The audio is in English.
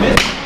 miss.